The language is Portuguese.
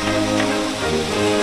Música